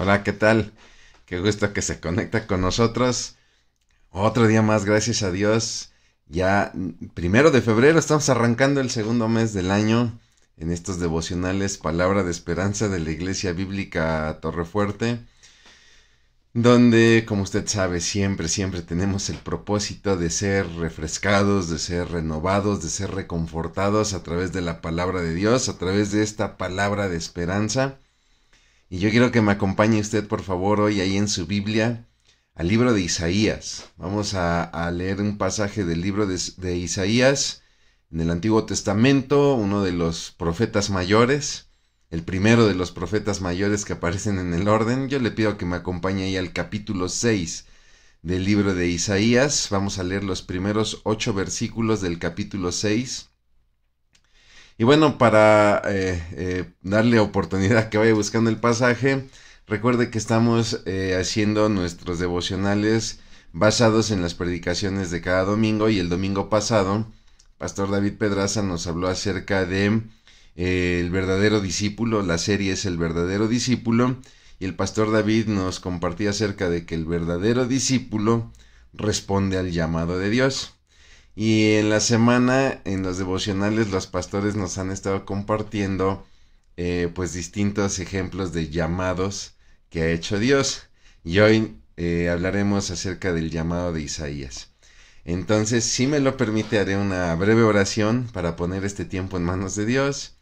Hola, ¿qué tal? Qué gusto que se conecta con nosotros. Otro día más, gracias a Dios. Ya primero de febrero estamos arrancando el segundo mes del año en estos devocionales Palabra de Esperanza de la Iglesia Bíblica Torrefuerte, donde, como usted sabe, siempre, siempre tenemos el propósito de ser refrescados, de ser renovados, de ser reconfortados a través de la palabra de Dios, a través de esta palabra de esperanza. Y yo quiero que me acompañe usted, por favor, hoy ahí en su Biblia, al libro de Isaías. Vamos a, leer un pasaje del libro de, Isaías en el Antiguo Testamento, uno de los profetas mayores, el primero de los profetas mayores que aparecen en el orden. Yo le pido que me acompañe ahí al capítulo 6 del libro de Isaías. Vamos a leer los primeros ocho versículos del capítulo 6. Y bueno, para eh, eh, darle oportunidad que vaya buscando el pasaje, recuerde que estamos eh, haciendo nuestros devocionales basados en las predicaciones de cada domingo y el domingo pasado Pastor David Pedraza nos habló acerca de el verdadero discípulo, la serie es el verdadero discípulo, y el Pastor David nos compartía acerca de que el verdadero discípulo responde al llamado de Dios. Y en la semana, en los devocionales, los pastores nos han estado compartiendo eh, pues distintos ejemplos de llamados que ha hecho Dios. Y hoy eh, hablaremos acerca del llamado de Isaías. Entonces, si me lo permite, haré una breve oración para poner este tiempo en manos de Dios.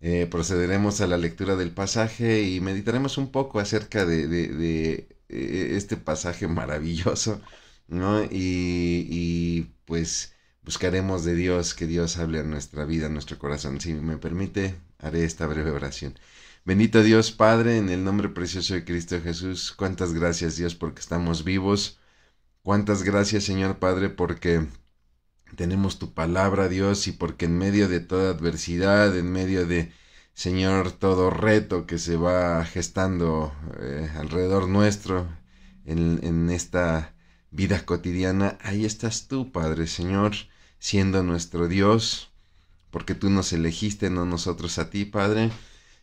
Eh, procederemos a la lectura del pasaje y meditaremos un poco acerca de, este pasaje maravilloso, ¿no? Y, pues buscaremos de Dios, que Dios hable a nuestra vida, a nuestro corazón. Si me permite, haré esta breve oración. Bendito Dios Padre, en el nombre precioso de Cristo Jesús, cuántas gracias Dios porque estamos vivos Cuántas gracias, Señor Padre, porque tenemos tu palabra, Dios, y porque en medio de toda adversidad, en medio de, Señor, todo reto que se va gestando eh, alrededor nuestro en, en esta vida cotidiana, ahí estás tú, Padre, Señor, siendo nuestro Dios, porque tú nos elegiste, no nosotros a ti, Padre,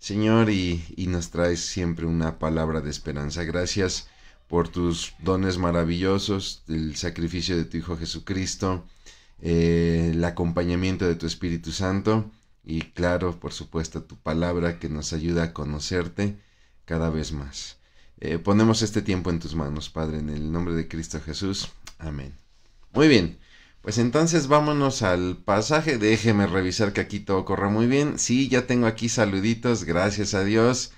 Señor, y, y nos traes siempre una palabra de esperanza. Gracias por tus dones maravillosos, el sacrificio de tu Hijo Jesucristo, eh, el acompañamiento de tu Espíritu Santo y claro, por supuesto, tu palabra que nos ayuda a conocerte cada vez más. Eh, ponemos este tiempo en tus manos, Padre, en el nombre de Cristo Jesús. Amén. Muy bien, pues entonces vámonos al pasaje. Déjeme revisar que aquí todo corre muy bien. Sí, ya tengo aquí saluditos, gracias a Dios.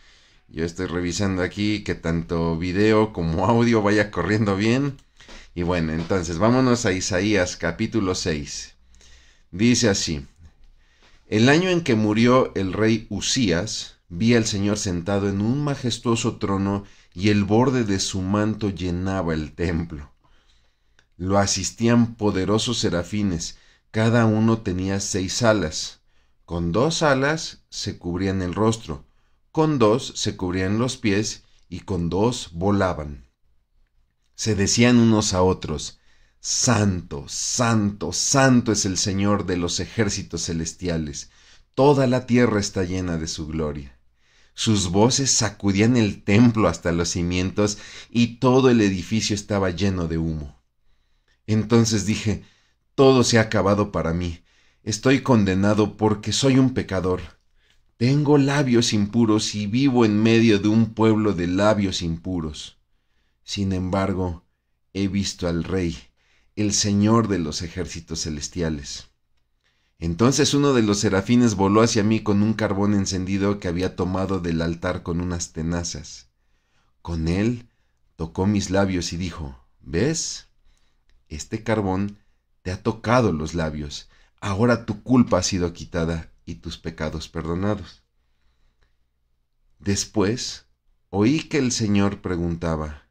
Yo estoy revisando aquí que tanto video como audio vaya corriendo bien. Y bueno, entonces vámonos a Isaías capítulo 6. Dice así, el año en que murió el rey Usías, vi al Señor sentado en un majestuoso trono y el borde de su manto llenaba el templo. Lo asistían poderosos serafines, cada uno tenía seis alas. Con dos alas se cubrían el rostro, con dos se cubrían los pies y con dos volaban. Se decían unos a otros, Santo, Santo, Santo es el Señor de los ejércitos celestiales, toda la tierra está llena de su gloria. Sus voces sacudían el templo hasta los cimientos y todo el edificio estaba lleno de humo. Entonces dije, todo se ha acabado para mí, estoy condenado porque soy un pecador tengo labios impuros y vivo en medio de un pueblo de labios impuros. Sin embargo, he visto al Rey, el Señor de los ejércitos celestiales. Entonces uno de los serafines voló hacia mí con un carbón encendido que había tomado del altar con unas tenazas. Con él tocó mis labios y dijo, ¿ves? Este carbón te ha tocado los labios. Ahora tu culpa ha sido quitada y tus pecados perdonados. Después oí que el Señor preguntaba,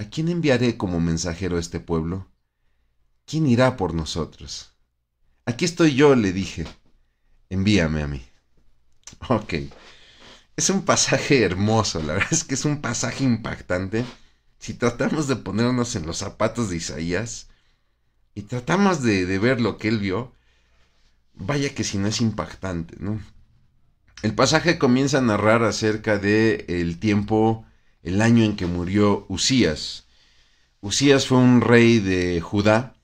¿A quién enviaré como mensajero a este pueblo? ¿Quién irá por nosotros? Aquí estoy yo, le dije, envíame a mí. Ok, es un pasaje hermoso, la verdad es que es un pasaje impactante. Si tratamos de ponernos en los zapatos de Isaías y tratamos de, ver lo que él vio, vaya que si no es impactante. El pasaje comienza a narrar acerca de el tiempo el año en que murió Usías. Usías fue un rey de Judá.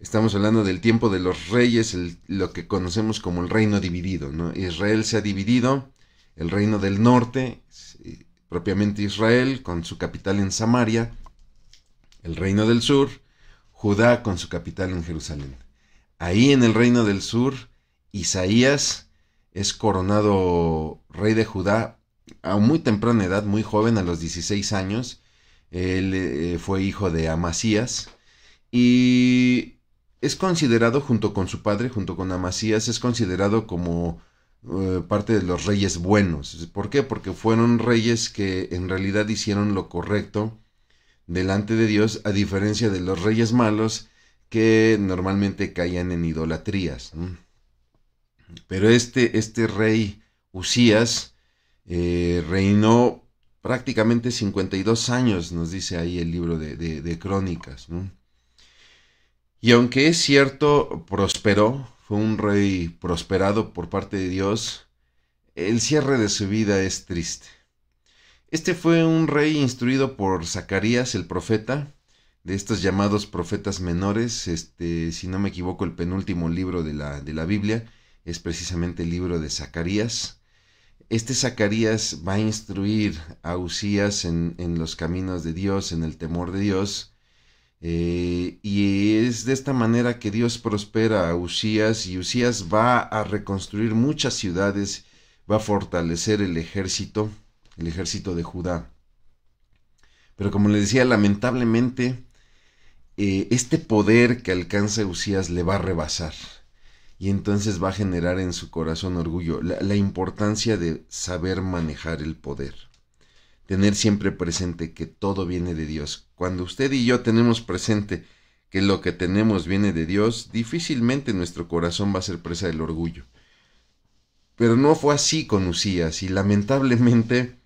Estamos hablando del tiempo de los reyes, lo que conocemos como el reino dividido. Israel se ha dividido, el reino del norte, propiamente Israel, con su capital en Samaria, el reino del sur, Judá con su capital en Jerusalén. Ahí en el reino del sur, Isaías es coronado rey de Judá a muy temprana edad, muy joven, a los 16 años. Él eh, fue hijo de Amasías y es considerado junto con su padre, junto con Amasías, es considerado como eh, parte de los reyes buenos. ¿Por qué? Porque fueron reyes que en realidad hicieron lo correcto delante de Dios, a diferencia de los reyes malos que normalmente caían en idolatrías. Pero este, este rey Usías eh, reinó prácticamente 52 años, nos dice ahí el libro de, crónicas. Y aunque es cierto, prosperó, un rey prosperado por parte de Dios, el cierre de su vida es triste. Este fue un rey instruido por Zacarías el profeta, de estos llamados profetas menores, este, si no me equivoco, el penúltimo libro de la, de la Biblia, es precisamente el libro de Zacarías. Este Zacarías va a instruir a Usías en, los caminos de Dios, en el temor de Dios, eh, y es de esta manera que Dios prospera a Usías y Usías va a reconstruir muchas ciudades, va a fortalecer el ejército, el ejército de Judá. Pero como le decía, lamentablemente, eh, este poder que alcanza Usías le va a rebasar y entonces va a generar en su corazón orgullo, la, importancia de saber manejar el poder. Tener siempre presente que todo viene de Dios. Cuando usted y yo tenemos presente que lo que tenemos viene de Dios, difícilmente nuestro corazón va a ser presa del orgullo. Pero no fue así con Usías y lamentablemente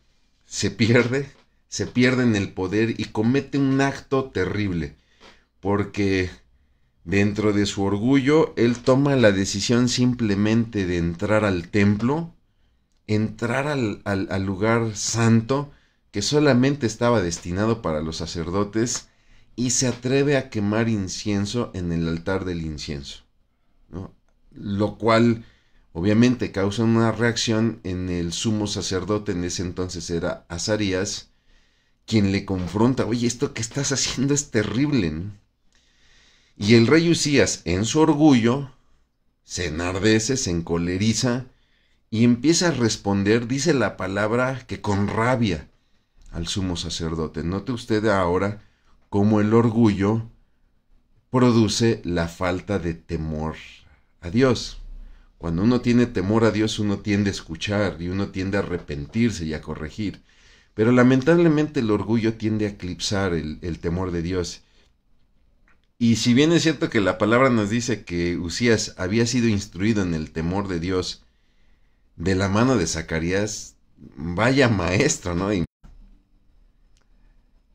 se pierde, se pierde en el poder y comete un acto terrible, porque Dentro de su orgullo, él toma la decisión simplemente de entrar al templo, entrar al, lugar santo que solamente estaba destinado para los sacerdotes y se atreve a quemar incienso en el altar del incienso. Lo cual obviamente causa una reacción en el sumo sacerdote, en ese entonces era Azarías, quien le confronta, oye, esto que estás haciendo es terrible. Y el rey Usías, en su orgullo, se enardece, se encoleriza y empieza a responder, dice la palabra, que con rabia al sumo sacerdote. Note usted ahora cómo el orgullo produce la falta de temor a Dios. Cuando uno tiene temor a Dios, uno tiende a escuchar y uno tiende a arrepentirse y a corregir. Pero lamentablemente el orgullo tiende a eclipsar el, el temor de Dios y si bien es cierto que la palabra nos dice que Usías había sido instruido en el temor de Dios de la mano de Zacarías, vaya maestro, ¿no?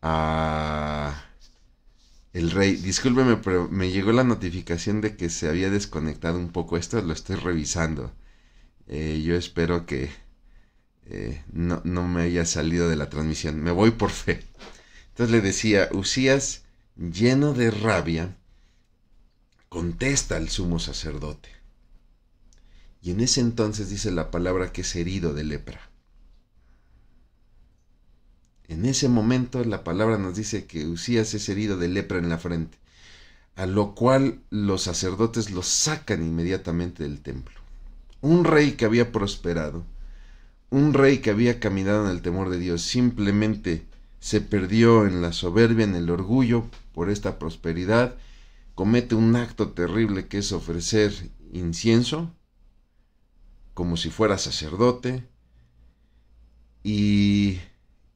Ah, el rey, discúlpeme, pero me llegó la notificación de que se había desconectado un poco esto, lo estoy revisando. Eh, yo espero que eh, no, no me haya salido de la transmisión. Me voy por fe. Entonces le decía, Usías lleno de rabia, contesta al sumo sacerdote. Y en ese entonces dice la palabra que es herido de lepra. En ese momento la palabra nos dice que Usías es herido de lepra en la frente, a lo cual los sacerdotes lo sacan inmediatamente del templo. Un rey que había prosperado, un rey que había caminado en el temor de Dios, simplemente se perdió en la soberbia, en el orgullo por esta prosperidad, comete un acto terrible que es ofrecer incienso, como si fuera sacerdote, y,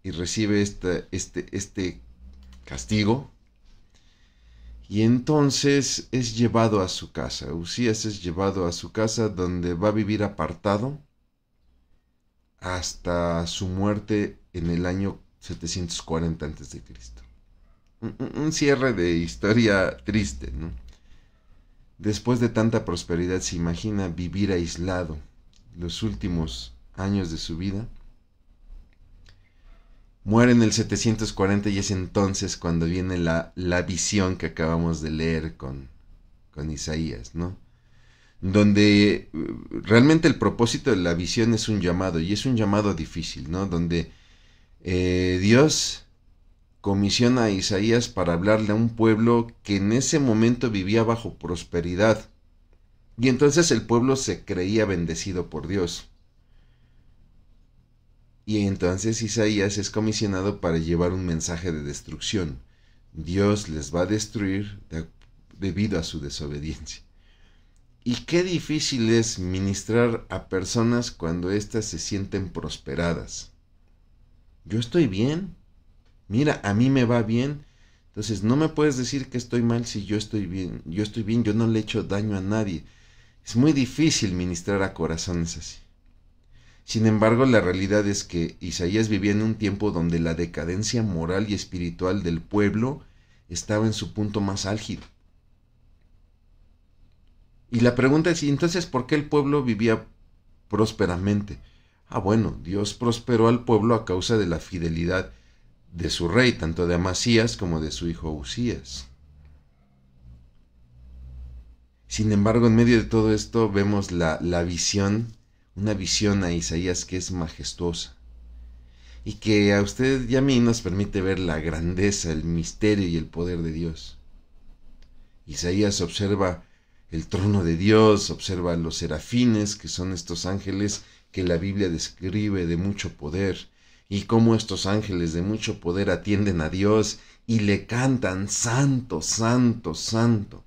y recibe este, este, castigo. Y entonces es llevado a su casa. Usías es llevado a su casa donde va a vivir apartado hasta su muerte en el año 740 a.C. Un, un cierre de historia triste. Después de tanta prosperidad, se imagina vivir aislado los últimos años de su vida. Muere en el 740 y es entonces cuando viene la, la visión que acabamos de leer con, con Isaías, ¿no? Donde eh, realmente el propósito de la visión es un llamado y es un llamado difícil, ¿no? Donde eh, Dios comisiona a Isaías para hablarle a un pueblo que en ese momento vivía bajo prosperidad. Y entonces el pueblo se creía bendecido por Dios. Y entonces Isaías es comisionado para llevar un mensaje de destrucción. Dios les va a destruir debido a su desobediencia. Y qué difícil es ministrar a personas cuando éstas se sienten prosperadas. Yo estoy bien. Mira, a mí me va bien. Entonces no me puedes decir que estoy mal si yo estoy bien. Yo estoy bien, yo no le echo daño a nadie. Es muy difícil ministrar a corazones así. Sin embargo, la realidad es que Isaías vivía en un tiempo donde la decadencia moral y espiritual del pueblo estaba en su punto más álgido. Y la pregunta es, ¿y entonces por qué el pueblo vivía prósperamente? Ah, bueno, Dios prosperó al pueblo a causa de la fidelidad de su rey, tanto de Amasías como de su hijo Usías. Sin embargo, en medio de todo esto vemos la, la visión una visión a Isaías que es majestuosa y que a usted y a mí nos permite ver la grandeza, el misterio y el poder de Dios. Isaías observa el trono de Dios, observa los serafines, que son estos ángeles que la Biblia describe de mucho poder, y cómo estos ángeles de mucho poder atienden a Dios y le cantan santo, santo, santo.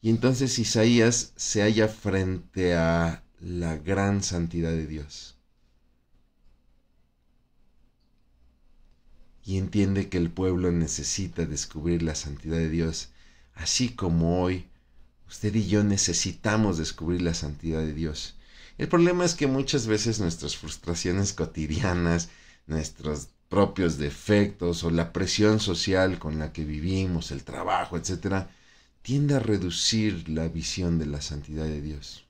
Y entonces Isaías se halla frente a la gran santidad de Dios. Y entiende que el pueblo necesita descubrir la santidad de Dios, así como hoy usted y yo necesitamos descubrir la santidad de Dios. El problema es que muchas veces nuestras frustraciones cotidianas, nuestros propios defectos o la presión social con la que vivimos, el trabajo, etc., tiende a reducir la visión de la santidad de Dios.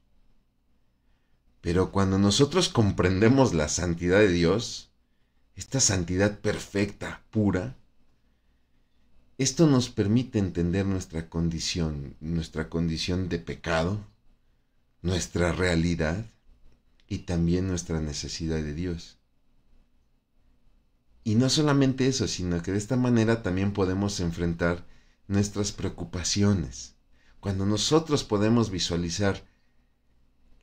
Pero cuando nosotros comprendemos la santidad de Dios, esta santidad perfecta, pura, esto nos permite entender nuestra condición, nuestra condición de pecado, nuestra realidad y también nuestra necesidad de Dios. Y no solamente eso, sino que de esta manera también podemos enfrentar nuestras preocupaciones. Cuando nosotros podemos visualizar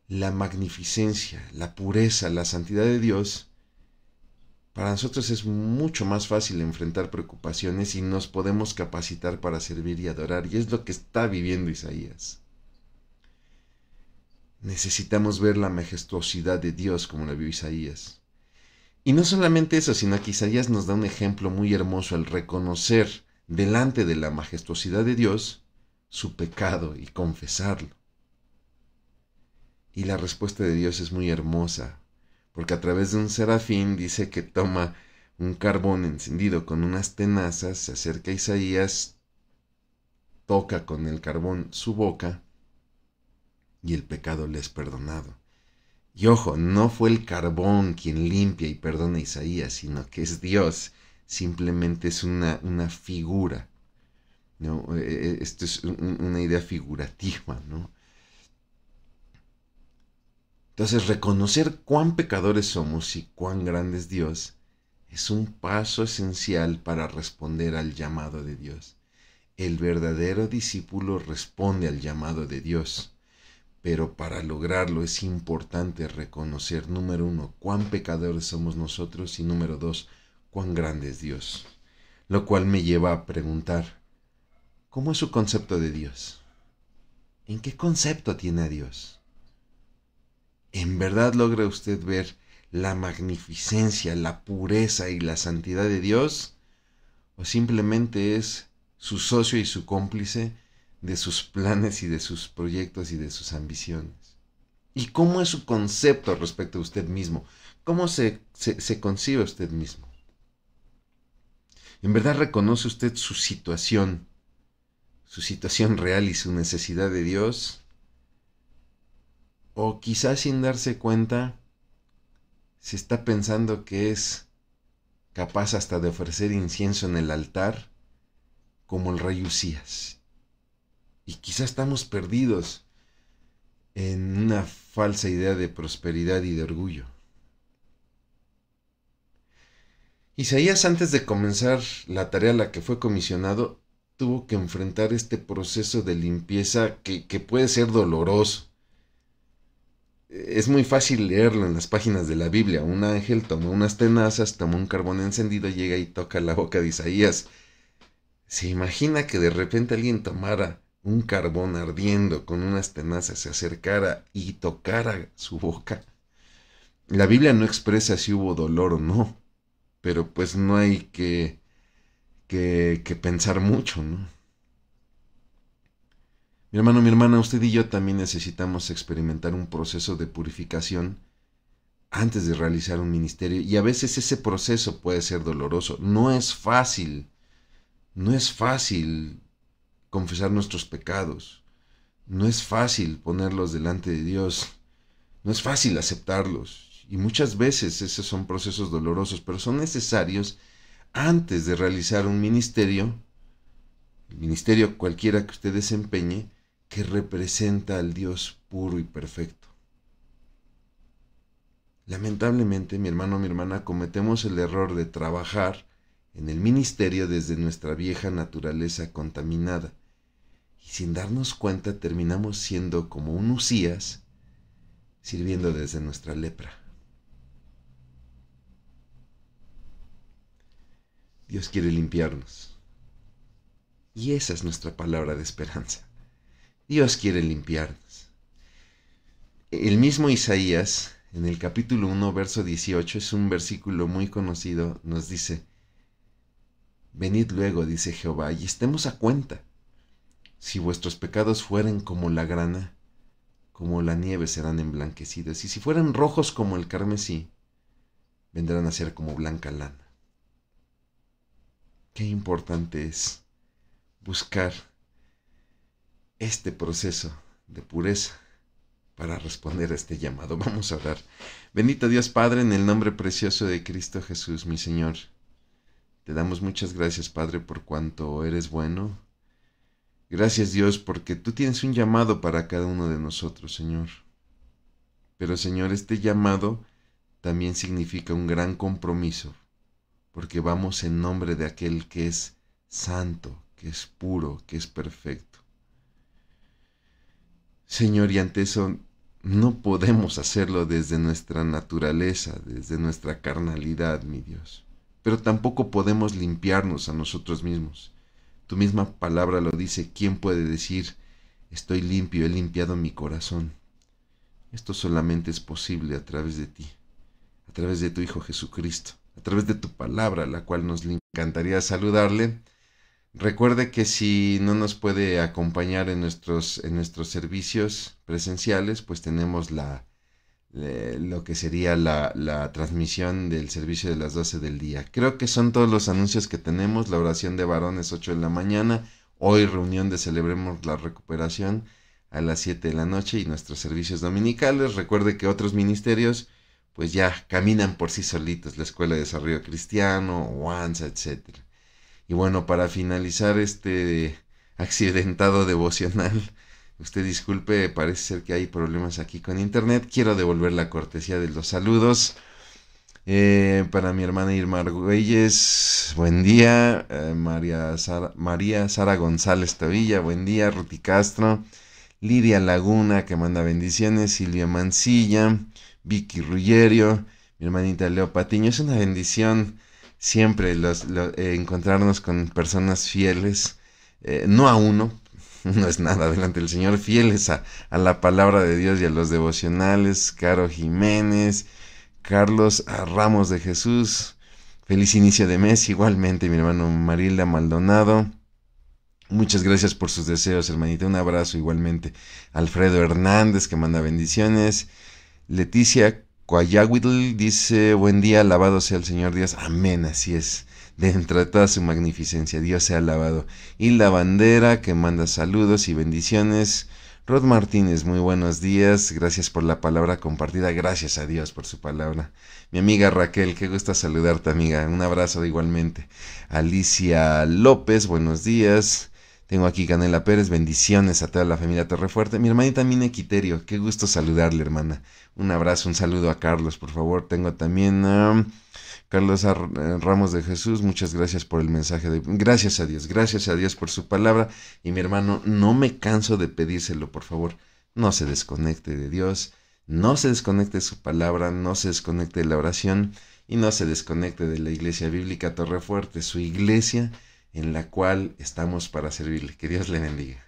la magnificencia, la pureza, la santidad de Dios, para nosotros es mucho más fácil enfrentar preocupaciones y nos podemos capacitar para servir y adorar. Y es lo que está viviendo Isaías. Necesitamos ver la majestuosidad de Dios como la vio Isaías. Y no solamente eso, sino que Isaías nos da un ejemplo muy hermoso al reconocer delante de la majestuosidad de Dios su pecado y confesarlo. Y la respuesta de Dios es muy hermosa, porque a través de un serafín dice que toma un carbón encendido con unas tenazas, se acerca a Isaías, toca con el carbón su boca y el pecado le es perdonado. Y ojo, no fue el carbón quien limpia y perdona a Isaías, sino que es Dios, simplemente es una, una figura. ¿no? E, e, esto es una idea figurativa, ¿no? Entonces, reconocer cuán pecadores somos y cuán grande es Dios es un paso esencial para responder al llamado de Dios. El verdadero discípulo responde al llamado de Dios, pero para lograrlo es importante reconocer, número uno, cuán pecadores somos nosotros y número dos, cuán grande es Dios. Lo cual me lleva a preguntar, ¿cómo es su concepto de Dios? ¿En qué concepto tiene a Dios? ¿En verdad logra usted ver la magnificencia, la pureza y la santidad de Dios? ¿O simplemente es su socio y su cómplice de sus planes y de sus proyectos y de sus ambiciones? ¿Y cómo es su concepto respecto a usted mismo? ¿Cómo se, se, concibe usted mismo? ¿En verdad reconoce usted su situación, su situación real y su necesidad de Dios? O quizás sin darse cuenta, se está pensando que es capaz hasta de ofrecer incienso en el altar, como el rey Usías. Y quizá estamos perdidos en una falsa idea de prosperidad y de orgullo. Isaías antes de comenzar la tarea a la que fue comisionado, tuvo que enfrentar este proceso de limpieza que puede ser doloroso es muy fácil leerlo en las páginas de la Biblia. Un ángel tomó unas tenazas, tomó un carbón encendido, llega y toca la boca de Isaías. ¿Se imagina que de repente alguien tomara un carbón ardiendo con unas tenazas, se acercara y tocara su boca? La Biblia no expresa si hubo dolor o no, pero pues no hay que, que, que pensar mucho, ¿no? Mi hermano, mi hermana, usted y yo también necesitamos experimentar un proceso de purificación antes de realizar un ministerio. Y a veces ese proceso puede ser doloroso. No es fácil, no es fácil confesar nuestros pecados, no es fácil ponerlos delante de Dios, no es fácil aceptarlos. Y muchas veces esos son procesos dolorosos, pero son necesarios antes de realizar un ministerio, el ministerio cualquiera que usted desempeñe, que representa al Dios puro y perfecto. Lamentablemente, mi hermano, mi hermana, cometemos el error de trabajar en el ministerio desde nuestra vieja naturaleza contaminada y sin darnos cuenta terminamos siendo como un Usías sirviendo desde nuestra lepra. Dios quiere limpiarnos. Y esa es nuestra palabra de esperanza. Dios quiere limpiarnos. El mismo Isaías, en el capítulo 1, verso 18, es un versículo muy conocido, nos dice, Venid luego, dice Jehová, y estemos a cuenta. Si vuestros pecados fueren como la grana, como la nieve serán emblanquecidos, y si fueran rojos como el carmesí, vendrán a ser como blanca lana. Qué importante es buscar este proceso de pureza para responder a este llamado. Vamos a orar. Bendito Dios Padre, en el nombre precioso de Cristo Jesús, mi Señor. Te damos muchas gracias, Padre, por cuanto eres bueno. Gracias, Dios, porque tú tienes un llamado para cada uno de nosotros, Señor. Pero, Señor, este llamado también significa un gran compromiso, porque vamos en nombre de aquel que es santo, que es puro, que es perfecto. Señor, y ante eso no podemos hacerlo desde nuestra naturaleza, desde nuestra carnalidad, mi Dios. Pero tampoco podemos limpiarnos a nosotros mismos. Tu misma palabra lo dice, ¿quién puede decir, estoy limpio, he limpiado mi corazón? Esto solamente es posible a través de ti, a través de tu Hijo Jesucristo, a través de tu palabra, la cual nos encantaría saludarle Recuerde que si no nos puede acompañar en nuestros, en nuestros servicios presenciales, pues tenemos la, lo que sería la, la, transmisión del servicio de las 12 del día. Creo que son todos los anuncios que tenemos. La oración de varones 8 de la mañana. Hoy reunión de Celebremos la Recuperación a las 7 de la noche y nuestros servicios dominicales. Recuerde que otros ministerios pues ya caminan por sí solitos. La Escuela de Desarrollo Cristiano, OANSA, etcétera. Y bueno, para finalizar este accidentado devocional, usted disculpe, parece ser que hay problemas aquí con internet. Quiero devolver la cortesía de los saludos. Eh, para mi hermana Irma Argüelles, buen día. Eh, María, Sara, María Sara González Tavilla, buen día. Ruti Castro. Lidia Laguna, que manda bendiciones. Silvia Mancilla. Vicky Ruggerio. Mi hermanita Leo Patiño. Es una bendición siempre los, eh, encontrarnos con personas fieles, eh, no a uno, no es nada delante del Señor, fieles a, a, la palabra de Dios y a los devocionales, Caro Jiménez, Carlos Ramos de Jesús, feliz inicio de mes, igualmente mi hermano Marilda Maldonado. Muchas gracias por sus deseos, hermanita. Un abrazo igualmente. Alfredo Hernández, que manda bendiciones. Leticia Coayagüitl dice, buen día, alabado sea el Señor Dios. Amén, así es. Dentro de toda su magnificencia, Dios sea alabado. Y la bandera que manda saludos y bendiciones. Rod Martínez, muy buenos días. Gracias por la palabra compartida. Gracias a Dios por su palabra. Mi amiga Raquel, qué gusto saludarte, amiga. Un abrazo igualmente. Alicia López, buenos días. Tengo aquí Canela Pérez, bendiciones a toda la familia Torrefuerte. Mi hermanita Mine Quiterio, qué gusto saludarle, hermana. Un abrazo, un saludo a Carlos, por favor. Tengo también a Carlos eh, Ramos de Jesús, muchas gracias por el mensaje. De... Gracias a Dios, gracias a Dios por su palabra. Y mi hermano, no me canso de pedírselo, por favor. No se desconecte de Dios, no se desconecte de su palabra, no se desconecte de la oración y no se desconecte de la iglesia bíblica Torrefuerte, su iglesia en la cual estamos para servirle. Que Dios le bendiga.